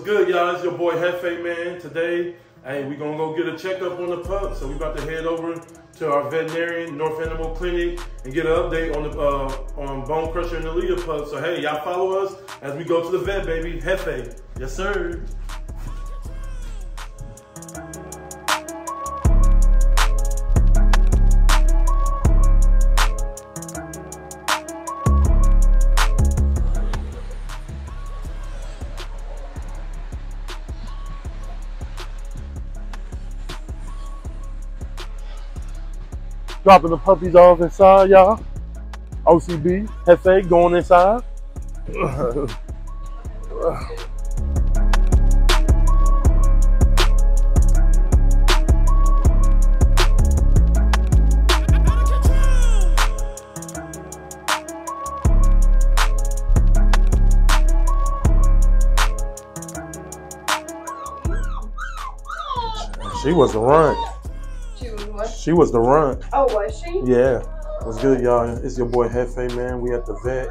good, y'all? It's your boy Hefe, man. Today, hey, we gonna go get a checkup on the pup. So we about to head over to our veterinarian, North Animal Clinic, and get an update on the uh, on Bone Crusher and Aaliyah pup. So hey, y'all follow us as we go to the vet, baby. Hefe, yes sir. Dropping the puppies off inside, y'all. OCB, Hefe going inside. She was the run. She was what? She was the run. Oh, was she? Yeah. What's good, y'all? It's your boy Hefe, man. We at the vet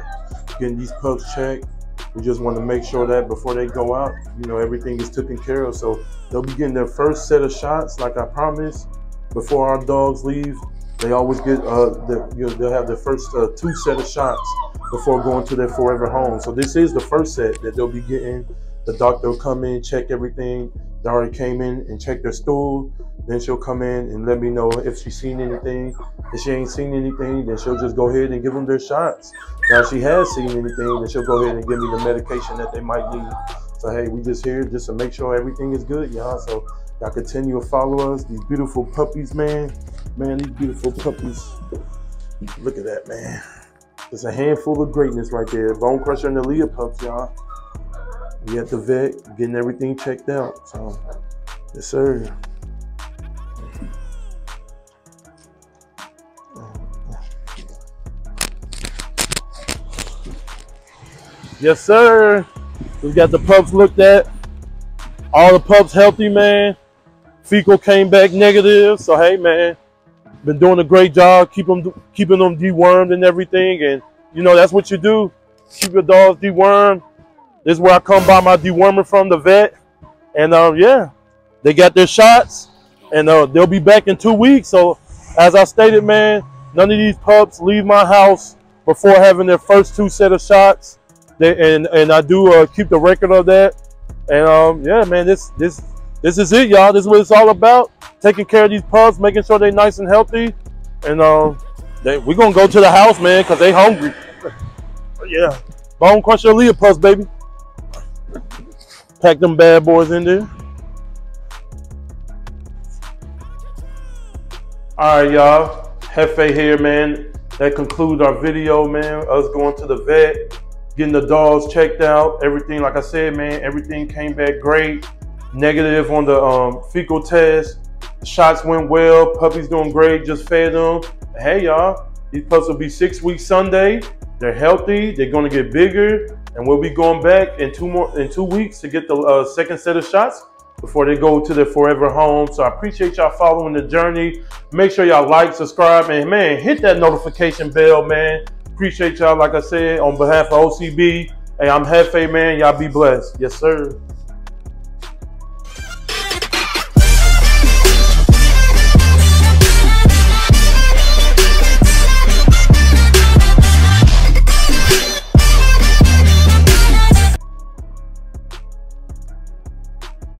getting these pups checked. We just want to make sure that before they go out, you know, everything is taken care of. So they'll be getting their first set of shots, like I promised, before our dogs leave. They always get, uh, the, you know, they'll have their first uh, two set of shots before going to their forever home. So this is the first set that they'll be getting. The doctor will come in, check everything. Already came in and checked their stool. Then she'll come in and let me know if she's seen anything. If she ain't seen anything, then she'll just go ahead and give them their shots. Now, if she has seen anything, then she'll go ahead and give me the medication that they might need. So, hey, we just here just to make sure everything is good, y'all. So, y'all continue to follow us. These beautiful puppies, man. Man, these beautiful puppies. Look at that, man. It's a handful of greatness right there. Bone Crusher and Aaliyah pups, y'all. We at the vet, getting everything checked out. So, yes, sir. Um, yes, sir. We got the pups looked at. All the pups healthy, man. Fecal came back negative. So, hey, man, been doing a great job keep them, keeping them dewormed and everything. And, you know, that's what you do. Keep your dogs dewormed. This is where I come by my dewormer from the vet. And, um, yeah, they got their shots. And uh, they'll be back in two weeks. So, as I stated, man, none of these pups leave my house before having their first two set of shots. They, and and I do uh, keep the record of that. And um, yeah, man, this this this is it, y'all. This is what it's all about. Taking care of these pups, making sure they're nice and healthy. And um, they, we're gonna go to the house, man, cause they hungry. yeah, bone crusher pups, baby. Pack them bad boys in there. All right, y'all. Hefe here, man. That concludes our video, man. Us going to the vet getting the dogs checked out. Everything, like I said, man, everything came back great. Negative on the um, fecal test. Shots went well. Puppies doing great. Just fed them. Hey, y'all, these pups will be six weeks Sunday. They're healthy. They're going to get bigger, and we'll be going back in two more in two weeks to get the uh, second set of shots before they go to their forever home. So I appreciate y'all following the journey. Make sure y'all like, subscribe, and man, hit that notification bell, man. Appreciate y'all, like I said, on behalf of OCB. Hey, I'm Hefe, man. Y'all be blessed. Yes, sir.